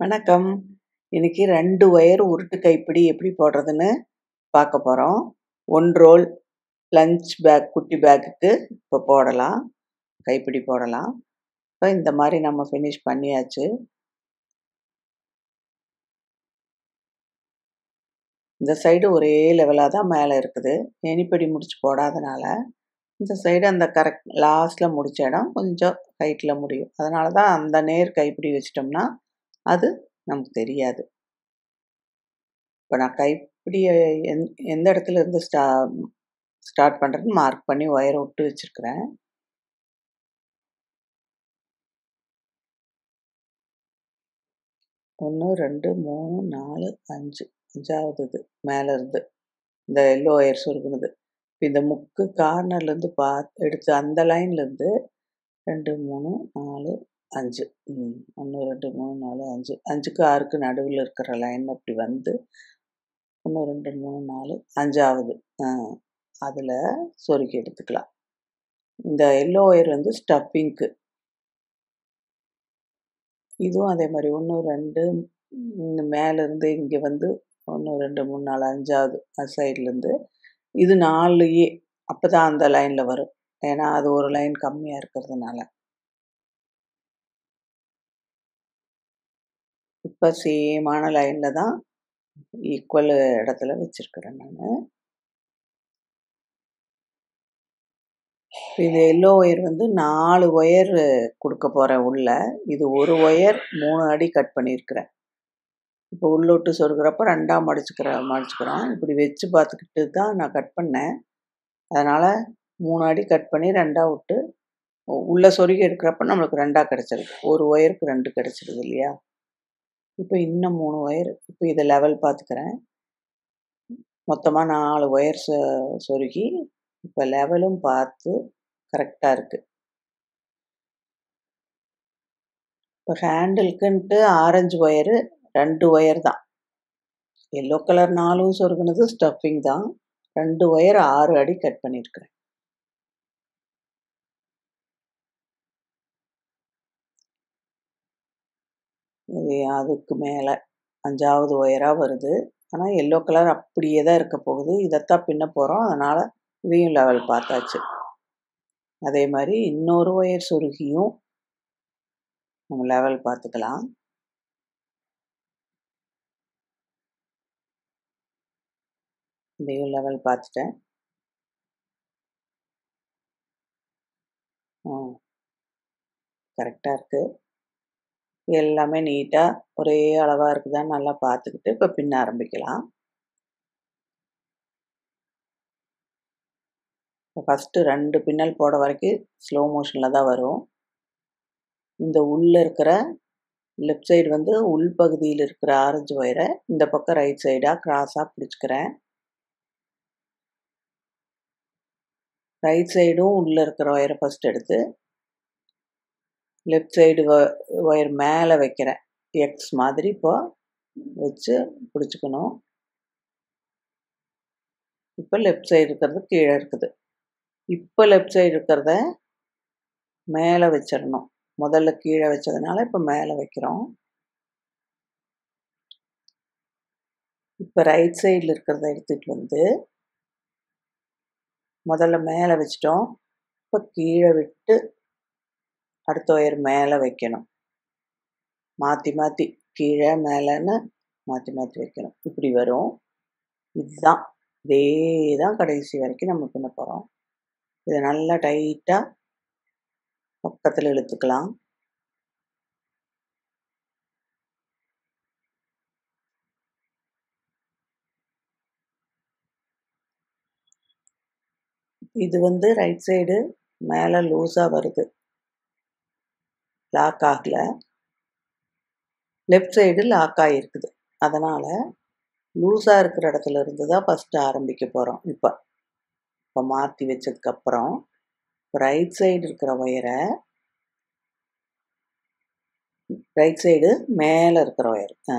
வணக்கம். இன்னைக்கு ரெண்டு ஒயர் உருட்டு கைப்பிடி எப்படி போடுறதுன்னு பார்க்க போகிறோம் ஒன் ரோல் லஞ்ச் பேக் குட்டி பேக்குக்கு இப்போ போடலாம். கைப்பிடி போடலாம். இப்போ இந்த மாதிரி நம்ம ஃபினிஷ் பண்ணியாச்சு. இந்த சைடு ஒரே லெவலாக தான் மேலே இருக்குது. எனிப்படி முடிச்சு போடாதனால, இந்த சைடு அந்த கரெக்ட் லாஸ்ட்டில் முடித்த இடம் கொஞ்சம் ஹைட்டில் முடியும். அதனால தான் அந்த நேர் கைப்பிடி வச்சுட்டோம்னா, அது நமக்கு தெரியாது. இப்போ நான் கைப்பிடி எந் எந்த இடத்துல இருந்து ஸ்டா ஸ்டார்ட் பண்றேன்னு மார்க் பண்ணி ஒயரை விட்டு வச்சிருக்கிறேன். ஒண்ணு, 2, 3, 4, 5 5வது இது மேல இருந்து. இந்த எல்லோ ஒயர் சொருகுனது. இந்த முக்கு கார்னர்ல இருந்து பாத் எடுத்து அந்த லைன்ல இருந்து 2, 3, 4, 5 ம். 1, 2, 3, 4, 5 5க்கு 6க்கு நடுவுல இருக்கிற லைன் அப்படி வந்து 1, 2, 3, 4 5வது ஆ அதுல சொருகி எடுத்துக்கலாம். இந்த எல்லோ ஒயர் வந்து ஸ்டப்பிங்க்கு. இதுவும் அதே மாதிரி 1, 2 இந்த மேலேருந்து இங்கே வந்து 1, 2, 3, 4 5வது அது சைட்லேருந்து இது இது 4ஏ அப்பதான் அந்த லைனில் வரும். ஏன்னா அது ஒரு லைன் கம்மியாக இருக்கிறதுனால. இப்போ சேமான லைனில் தான் ஈக்குவல் இடத்துல வச்சுருக்குறேன் நான் இது எல்லோ ஒயர் வந்து நாலு ஒயர் கொடுக்க போகிறேன் உள்ள. இது ஒரு ஒயர் மூணு அடி கட் பண்ணியிருக்கிறேன். இப்போ உள்ள விட்டு சொருகுறப்ப 2ஆ மடிச்சுக்கிற மடிச்சுக்கிறோம். இப்படி வச்சு பார்த்துக்கிட்டு தான் நான் கட் பண்ணேன். அதனால் மூணு அடி கட் பண்ணி ரெண்டாக விட்டு உள்ளே சொருகி எடுக்கிறப்ப நம்மளுக்கு ரெண்டாக கிடச்சிருக்கு ஒரு ஒயருக்கு ரெண்டு கிடச்சிருது இல்லையா? இப்போ இன்னும் மூணு ஒயர் இப்போ இதை லெவல் பார்த்துக்கிறேன். மொத்தமாக நாலு ஒயர் சொ சொருகி இப்போ லெவலும் பார்த்து கரெக்டாக இருக்குது இப்போ ஹேண்டிலுக்குன்ட்டு ஆரஞ்சு ஒயரு ரெண்டு ஒயர் தான். எல்லோ கலர் நாலும் சொருகினது ஸ்டஃபிங் தான். ரெண்டு ஒயர் ஆறு அடி கட் பண்ணியிருக்கிறேன். இது அதுக்கு மேலே அஞ்சாவது ஒயராக வருது. ஆனால் எல்லோ கலர் அப்படியே தான் இருக்க போகுது. இதைத்தான் பின்ன போகிறோம் அதனால் இதையும் லெவல் பார்த்தாச்சு. அதே மாதிரி இன்னொரு ஒயர் சொருகியும் நம்ம லெவல் பார்த்துக்கலாம். இதையும் லெவல் பார்த்துட்டேன். கரெக்டாக இருக்குது எல்லாமே நீட்டாக ஒரே அளவாக இருக்குதான்னு நல்லா பார்த்துக்கிட்டு இப்போ பின்ன ஆரம்பிக்கலாம். ஃபஸ்ட்டு ரெண்டு பின்னல் போட வரைக்கும் ஸ்லோ மோஷனில் தான் வரும். இந்த உள்ளே இருக்கிற லெஃப்ட் சைடு வந்து உள் பகுதியில் இருக்கிற ஆரஞ்சு ஒயரை இந்த பக்கம் ரைட் சைடாக க்ராஸாக பிடிச்சிக்கிறேன் ரைட் சைடும் உள்ளே இருக்கிற ஒயரை ஃபஸ்ட் எடுத்து லெஃப்ட் சைடு ஒ ஒயர் மேலே வைக்கிறேன். எக்ஸ் மாதிரி இப்போ வச்சு பிடிச்சிக்கணும் இப்போ லெஃப்ட் சைடு இருக்கிறது கீழே இருக்குது. இப்போ லெஃப்ட் சைடு இருக்கிறத மேலே வச்சிடணும் முதல்ல கீழே வச்சதுனால இப்போ மேலே வைக்கிறோம். இப்போ ரைட் சைடில் இருக்கிறத எடுத்துகிட்டு வந்து முதல்ல மேலே வச்சுட்டோம். இப்போ கீழே விட்டு அடுத்த ஒயர் மேலே வைக்கணும். மாற்றி மாற்றி கீழே மேலேன்னு மாற்றி மாற்றி வைக்கணும். இப்படி வரும். இதுதான். இதே தான் கடைசி வரைக்கும் நம்ம பண்ண போகிறோம் இதை நல்லா டைட்டாக பக்கத்தில் இழுத்துக்கலாம். இது வந்து ரைட் சைடு மேலே லூஸாக வருது. லாக் ஆகலை லெஃப்ட் சைடு லாக் ஆகிருக்குது அதனால் லூஸாக இருக்கிற இடத்துல இருந்து தான் ஃபஸ்ட்டு ஆரம்பிக்க போகிறோம் இப்போ இப்போ மாற்றி வச்சதுக்கப்புறம் ரைட் சைடு இருக்கிற ஒயரை ரைட் சைடு மேலே இருக்கிற ஒயர். ஆ.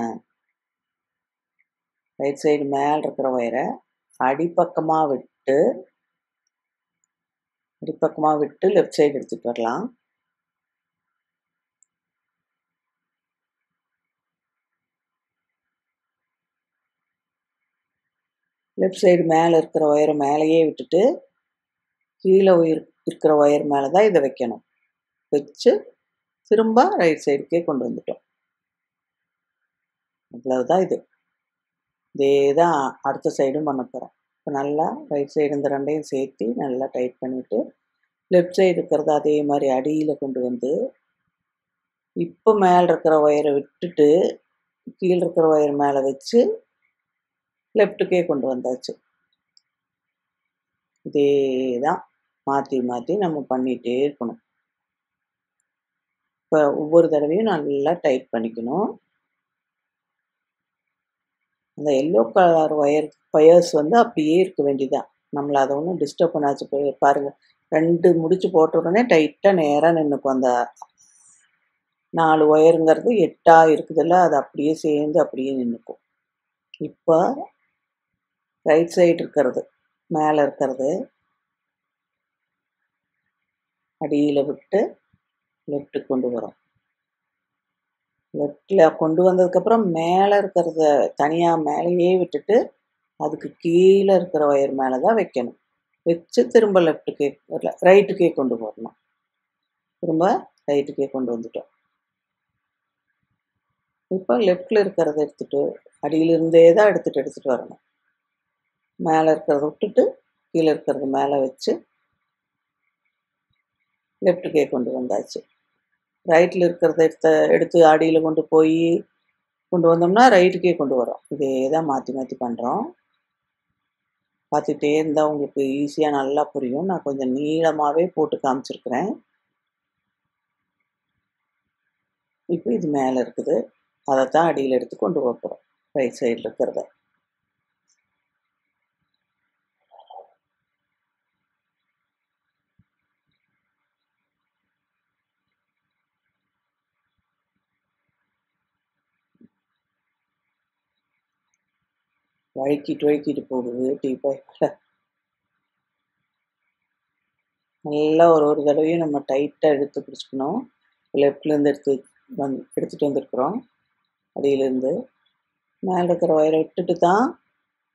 ரைட் சைடு மேலே இருக்கிற ஒயரை அடிப்பக்கமாக விட்டு அடிப்பக்கமாக விட்டு லெஃப்ட் சைடு எடுத்துகிட்டு வரலாம். லெஃப்ட் சைடு மேலே இருக்கிற ஒயரை மேலேயே விட்டுட்டு கீழே உயிர் இருக்கிற ஒயர் மேலே தான் இதை வைக்கணும். வச்சு திரும்ப ரைட் சைடுக்கே கொண்டு வந்துட்டோம். அவ்வளவுதான் இது. இதே தான் அடுத்த சைடும் பண்ண போகிறோம் இப்போ நல்லா ரைட் சைடு இந்த ரெண்டையும் சேர்த்து நல்லா டைட் பண்ணிவிட்டு லெஃப்ட் சைடு இருக்கிறத அதே மாதிரி அடியில் கொண்டு வந்து இப்போ மேலே இருக்கிற ஒயரை விட்டுட்டு கீழே இருக்கிற ஒயர் மேலே வச்சு லெஃப்ட்டுக்கே கொண்டு வந்தாச்சு. இதே தான் மாற்றி மாற்றி நம்ம பண்ணிகிட்டே இருக்கணும். இப்போ ஒவ்வொரு தடவையும் நல்லா டைட் பண்ணிக்கணும். அந்த எல்லோ கலர் ஒயர் ஒயர்ஸ் வந்து அப்படியே இருக்க வேண்டியதான் நம்மளை அதை ஒன்றும் டிஸ்டர்ப் பண்ணாச்சு போய் பாருங்கள் ரெண்டு முடிச்சு போட்ட உடனே டைட்டாக நேராக நின்றுக்கும் அந்த நாலு ஒயருங்கிறது எட்டாக இருக்குதுல்ல அது அப்படியே சேர்ந்து அப்படியே நின்றுக்கும் இப்போ ரைட் சைடு இருக்கிறது மேலே இருக்கிறது. அடியில் விட்டு லெஃப்ட்டு கொண்டு வரோம். லெஃப்டில் கொண்டு வந்ததுக்கப்புறம் மேலே இருக்கிறத தனியாக மேலேயே விட்டுட்டு அதுக்கு கீழே இருக்கிற ஒயர் மேலே தான் வைக்கணும். வச்சு திரும்ப லெஃப்ட்டுக்கே ரைட்டுக்கே கொண்டு வரணும். திரும்ப ரைட்டுக்கே கொண்டு வந்துட்டோம். இப்போ லெஃப்டில் இருக்கிறத எடுத்துகிட்டு அடியிலிருந்தே தான் எடுத்துகிட்டு எடுத்துகிட்டு வரணும். மேலே இருக்கிறத விட்டுட்டு கீழே இருக்கிறது மேலே வச்சு லெஃப்ட்டுக்கே கொண்டு வந்தாச்சு. ரைட்டில் இருக்கிறத எடுத்த எடுத்து அடியில் கொண்டு போய் கொண்டு வந்தோம்னா ரைட்டுக்கே கொண்டு வரோம். இதே தான் மாற்றி மாற்றி பண்ணுறோம் பார்த்துட்டே இருந்தால் உங்களுக்கு ஈஸியாக நல்லா புரியும். நான் கொஞ்சம் நீளமாகவே போட்டு காமிச்சிருக்கிறேன். இப்போ இது மேலே இருக்குது. அதை தான் அடியில் எடுத்து கொண்டு போகிறோம் ரைட் சைடில் இருக்கிறத. வழுக்கிட்டு துவக்கிட்டு போகுது டீப்பாயில் நல்லா ஒரு ஒரு தடவையும் நம்ம டைட்டாக எடுத்து பிடிச்சிக்கணும். லெஃப்ட்லேருந்து எடுத்து வந் எடுத்துகிட்டு வந்திருக்குறோம். அடியிலேருந்து. மேலே இருக்கிற ஒயரை விட்டுட்டு தான்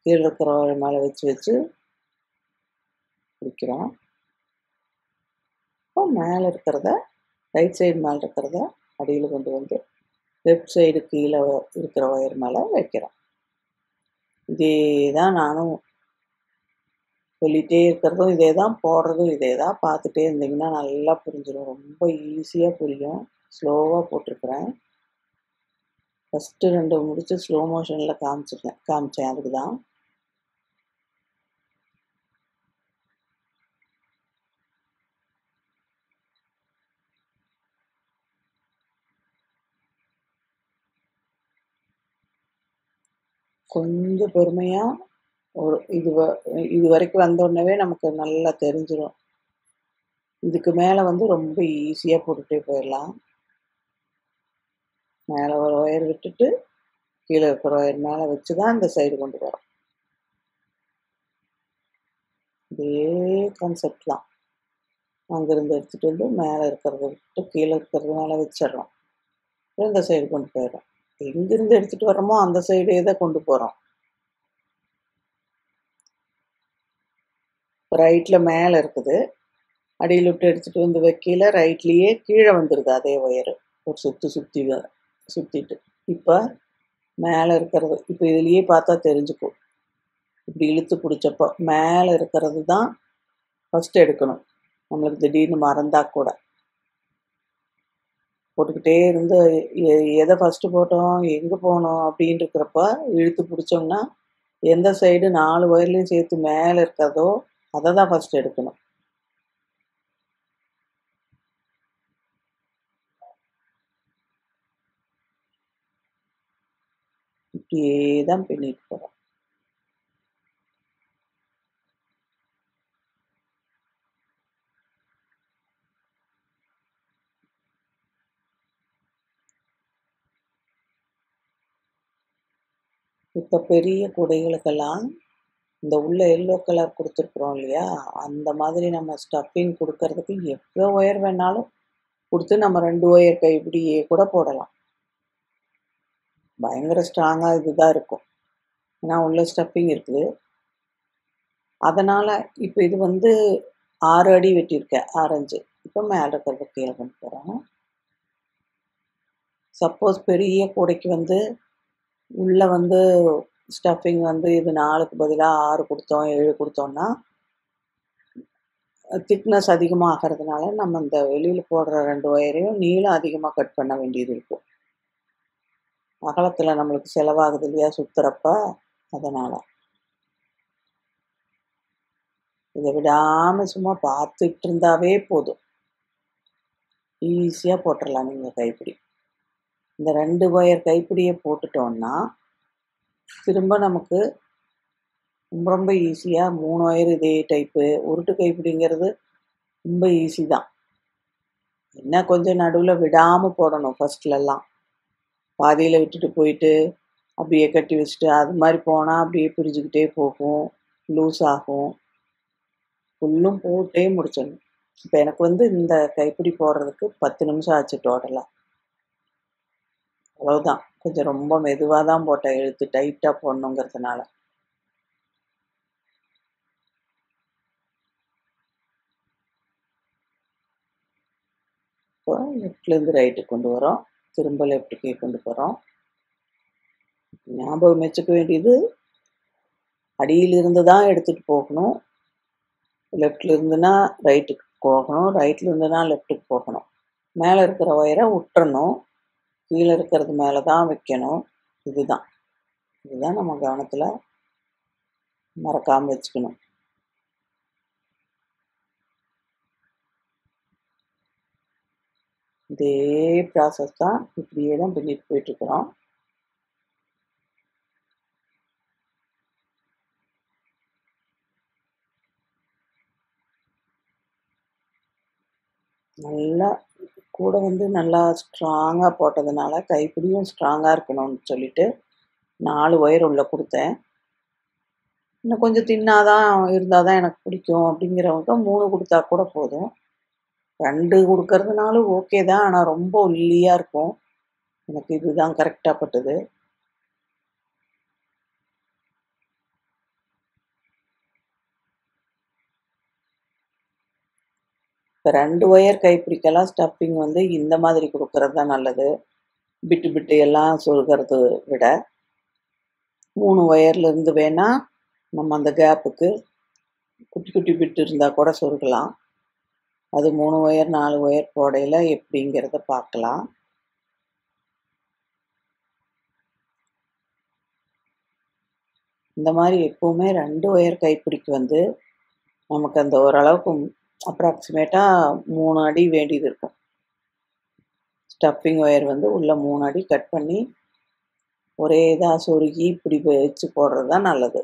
கீழே இருக்கிற ஒயரை மேலே வச்சு வச்சு பிடிக்கிறோம். இப்போ மேலே இருக்கிறத ரைட் சைடு மேலே இருக்கிறத அடியில் கொண்டு வந்து லெஃப்ட் சைடு கீழே இருக்கிற ஒயர் மேலே வைக்கிறோம். இதே தான் நானும் சொல்லிகிட்டே இருக்கிறதும் இதே தான் போடுறதும் இதே தான் பார்த்துட்டே இருந்தீங்கன்னா நல்லா புரிஞ்சிடும் ரொம்ப ஈஸியாக புரியும். ஸ்லோவாக போட்டிருக்கிறேன். ஃபஸ்ட்டு ரெண்டு முடித்து ஸ்லோ மோஷனில் காமிச்சிருக்கேன். காமிச்சேன் அதுக்கு தான் கொஞ்சம் பொறுமையாக ஒரு இது வ- இது வரைக்கும் வந்தோடனே நமக்கு நல்லா தெரிஞ்சிடும் இதுக்கு மேலே வந்து ரொம்ப ஈஸியாக போட்டுகிட்டே போயிடலாம். மேலே ஒரு ஒயர் விட்டுட்டு கீழே இருக்கிற ஒயர் மேலே வச்சு தான் இந்த சைடு கொண்டு வரோம். இதே கான்செப்ட் தான். அங்கேருந்து எடுத்துகிட்டு வந்து மேலே இருக்கிறத விட்டு கீழே இருக்கிறது மேலே வச்சிடுறோம். இந்த சைடு கொண்டு போயிடுறோம். எங்கேருந்து எடுத்துகிட்டு வரோமோ அந்த சைடே தான் கொண்டு போகிறோம் ரைட்டில் மேலே இருக்குது. அடியில் விட்டு எடுத்துகிட்டு வந்து வைக்கல. ரைட்லேயே கீழே வந்துடுது அதே ஒயரு ஒரு சுற்றி சுற்றி சுற்றிட்டு இப்போ மேலே இருக்கிறது. இப்போ இதுலேயே பார்த்தா தெரிஞ்சுக்கும். இப்படி இழுத்து பிடிச்சப்போ மேலே இருக்கிறது தான் ஃபஸ்ட்டு எடுக்கணும். நம்மளுக்கு திடீர்னு மறந்தா கூட. போட்டுக்கிட்டே இருந்து எதை ஃபஸ்ட்டு போட்டோம் எங்கே போனோம் அப்படின்னு இருக்கிறப்ப இழுத்து பிடிச்சோம்னா எந்த சைடு நாலு ஒயர்லையும் சேர்த்து மேலே இருக்கிறதோ அதை தான் ஃபஸ்ட்டு எடுக்கணும். இப்படியே தான் பின்னிட்டு போகிறோம் இப்போ பெரிய குடைகளுக்கெல்லாம் இந்த உள்ள எல்லோ கலர் கொடுத்துருக்குறோம் இல்லையா? அந்த மாதிரி நம்ம ஸ்டஃபிங் கொடுக்கறதுக்கு எவ்வளோ ஒயர் வேணாலும் கொடுத்து நம்ம ரெண்டு ஒயர் கை இப்படியே கூட போடலாம். பயங்கர ஸ்ட்ராங்காக இதுதான் இருக்கும். ஏன்னா உள்ள ஸ்டஃபிங் இருக்குது. அதனால் இப்போ இது வந்து ஆறு அடி வெட்டியிருக்கேன் ஆரஞ்சு இப்போ மேலே இருக்கிறத கீழே கொண்டு போகிறோம் சப்போஸ் பெரிய கூடைக்கு வந்து உள்ளே வந்து ஸ்டஃபிங் வந்து இது நாலுக்கு பதிலாக ஆறு கொடுத்தோம் ஏழு கொடுத்தோம்னா திக்னஸ் அதிகமாக ஆகிறதுனால நம்ம இந்த வெளியில் போடுற ரெண்டு ஒயரையும் நீளம் அதிகமாக கட் பண்ண வேண்டியது இருக்கும். அகலத்தில் நம்மளுக்கு செலவாகுது இல்லையா சுற்றுறப்ப அதனால். இதை விடாமல் சும்மா பார்த்துட்டு இருந்தாவே போதும். ஈஸியாக போட்டுடலாம் நீங்கள் கைப்பிடி. இந்த ரெண்டு ஒயர் கைப்பிடியை போட்டுட்டோம்னா திரும்ப நமக்கு ரொம்ப ரொம்ப ஈஸியாக மூணு ஒயர் இதே டைப்பு உருட்டு கைப்பிடிங்கிறது ரொம்ப ஈஸி தான். என்ன கொஞ்சம் நடுவில் விடாமல் போடணும் ஃபஸ்ட்லலாம் பாதியில் விட்டுட்டு போயிட்டு அப்படியே கட்டி வச்சுட்டு அது மாதிரி போனால் அப்படியே பிரிஞ்சுக்கிட்டே போகும் லூஸ் ஆகும். ஃபுல்லும் போட்டே முடிச்சிடணும். இப்போ எனக்கு வந்து இந்த கைப்பிடி போடுறதுக்கு பத்து நிமிஷம் ஆச்சு டோட்டலாக அவ்வளோதான் கொஞ்சம் ரொம்ப மெதுவாக தான் போட்டேன் எழுத்து டைட்டாக போடணுங்கிறதுனால. இப்போ லெஃப்ட்லேருந்து ரைட்டுக்கு கொண்டு வரோம். திரும்ப லெஃப்ட்டுக்கே கொண்டு போகிறோம் ஞாபகம் வச்சுக்க வேண்டியது அடியிலிருந்து தான் எடுத்துகிட்டு போகணும். லெஃப்டில் இருந்துன்னா ரைட்டுக்கு போகணும். ரைட்டில் இருந்துன்னா லெஃப்ட்டுக்கு போகணும். மேலே இருக்கிற ஒயரை விட்டுறணும். கீழே இருக்கிறது மேலே தான் வைக்கணும். இதுதான். இதுதான் நம்ம கவனத்தில் மறக்காமல் வச்சுக்கணும். இதே ப்ராசஸ் தான் இப்படியே தான் பண்ணிட்டு போயிட்டுருக்குறோம். நல்லா கூட வந்து நல்லா ஸ்ட்ராங்காக போட்டதுனால கைப்பிடியும் ஸ்ட்ராங்காக இருக்கணும்னு சொல்லிட்டு நாலு ஒயர் உள்ளே கொடுத்தேன். இன்னும் கொஞ்சம் தின்னாதான் இருந்தால் தான் எனக்கு பிடிக்கும் அப்படிங்கிறவங்க மூணு கொடுத்தா கூட போதும். ரெண்டு கொடுக்கறதுனாலும் ஓகே தான் ஆனால் ரொம்ப ஒல்லியாக இருக்கும். எனக்கு இதுதான் கரெக்டாக பட்டது. இப்போ ரெண்டு ஒயர் கைப்பிடிக்கெல்லாம் ஸ்டப்பிங் வந்து இந்த மாதிரி கொடுக்கறது தான் நல்லது. பிட்டு பிட்டு எல்லாம் சொல்கிறது விட. மூணு ஒயர்லேருந்து வேணால் நம்ம அந்த கேப்புக்கு குட்டி குட்டி பிட்டு இருந்தால் கூட சொருகலாம் அது மூணு ஒயர் நாலு ஒயர் போடையில் எப்படிங்கிறத பார்க்கலாம். இந்த மாதிரி எப்போவுமே ரெண்டு ஒயர் கைப்பிடிக்கு வந்து நமக்கு அந்த ஓரளவுக்கு அப்ராக்சிமேட்டாக மூணு அடி வேண்டியது இருக்கும். ஸ்டஃபிங் ஒயர் வந்து உள்ளே மூணு அடி கட் பண்ணி ஒரே இதாக சொருகி இப்படி வச்சு போடுறது தான் நல்லது.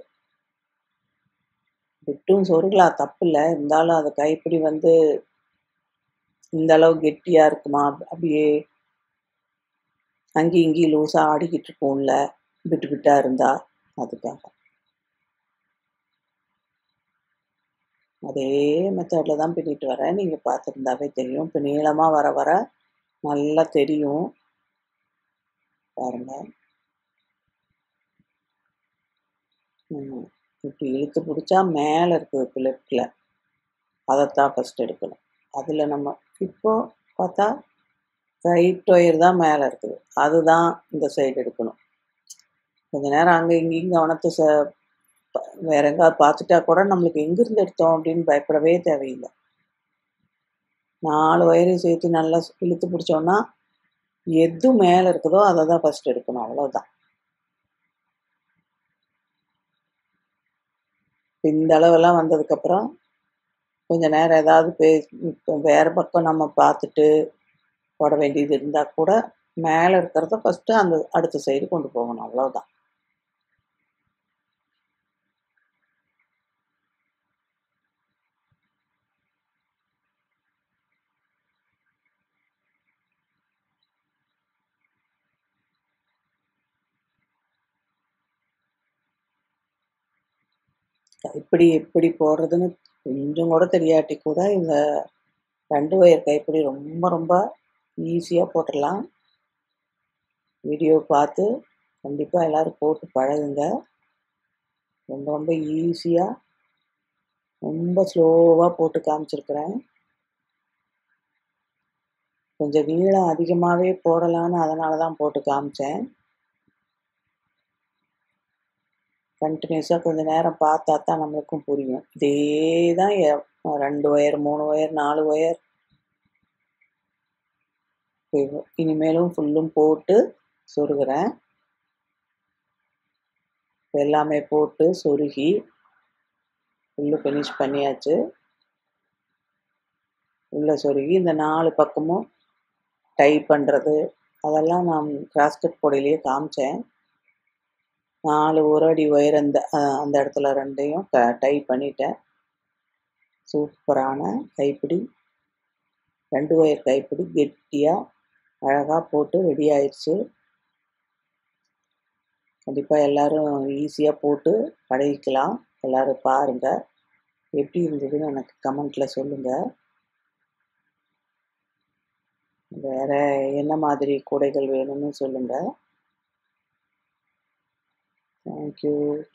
விட்டும் சொருகலாம் தப்பு இல்லை இருந்தாலும் அது கைப்பிடி வந்து இந்த அளவு கெட்டியாக இருக்குமா? அப்படியே அங்கேயும் இங்கேயும் லூஸாக ஆடிக்கிட்டு இருக்கும்ல. விட்டு விட்டாக இருந்தால் அதுக்காக. அதே மெத்தடில் தான் பின்னிட்டு வரேன். நீங்கள் பார்த்துருந்தாவே தெரியும். இப்போ நீளமாக வர வர நல்லா தெரியும். பாருங்கள் இப்படி இழுத்து பிடிச்சா மேலே இருக்குது இப்போ லெஃப்டில் அதைத்தான் ஃபஸ்ட் எடுக்கணும். அதில் நம்ம இப்போ பார்த்தா ரைட் ஒயர் தான் மேலே இருக்குது. அதுதான் இந்த சைடு எடுக்கணும். கொஞ்ச நேரம் அங்கே இங்கேயும் கவனத்தை ச வேற எங்காவது பார்த்துட்டா கூட நம்மளுக்கு எங்கிருந்து எடுத்தோம் அப்படின்னு பயப்படவே தேவையில்லை. நாலு ஒயரையும் சேர்த்து நல்லா இழுத்து பிடிச்சோன்னா எது மேலே இருக்குதோ அதை தான் ஃபஸ்ட் எடுக்கணும் அவ்வளோதான் இந்த அளவெல்லாம் வந்ததுக்கப்புறம் கொஞ்சம் நேரம் ஏதாவது பே வேறு பக்கம் நம்ம பார்த்துட்டு போட வேண்டியது இருந்தால் கூட மேலே இருக்கிறத ஃபஸ்ட்டு அந்த அடுத்த சைடு கொண்டு போகணும் அவ்வளோதான் கைப்பிடி எப்படி போடுறதுன்னு கொஞ்சம் கூட தெரியாட்டி கூட இந்த ரெண்டு ஒயர் கைப்பிடி ரொம்ப ரொம்ப ஈஸியாக போட்டுடலாம். வீடியோ பார்த்து கண்டிப்பாக எல்லோரும் போட்டு பழகுங்க. ரொம்ப ரொம்ப ஈஸியாக ரொம்ப ஸ்லோவாக போட்டு காமிச்சிருக்கிறேன். கொஞ்சம் நீளம் அதிகமாகவே போடலான்னு அதனால தான் போட்டு காமிச்சேன். கண்டினியூஸாக கொஞ்சம் நேரம் பார்த்தா தான் நம்மளுக்கும் புரியும். இதே தான் ரெண்டு ஒயர் மூணு ஒயர் நாலு ஒயர். இனிமேலும் ஃபுல்லும் போட்டு சொருகிறேன். எல்லாமே போட்டு சொருகி ஃபுல்லு ஃபினிஷ் பண்ணியாச்சு. உள்ள சொருகி இந்த நாலு பக்கமும் டை பண்ணுறது அதெல்லாம் நான் கிராஸ்கட் பொடியிலேயே காமிச்சேன். நாலு ஒரு அடி ஒயர் அந்த அந்த இடத்துல ரெண்டையும் க டை பண்ணிட்டேன். சூப்பரான கைப்பிடி. ரெண்டு ஒயர் கைப்பிடி கெட்டியாக அழகாக போட்டு ரெடி ஆயிடுச்சு கண்டிப்பாக எல்லாரும் ஈஸியாக போட்டு பழகிக்கலாம். எல்லோரும் பாருங்கள் எப்படி இருந்ததுன்னு எனக்கு கமெண்ட்டில் சொல்லுங்கள் வேறு என்ன மாதிரி கூடைகள் வேணும்னு சொல்லுங்கள் thank you.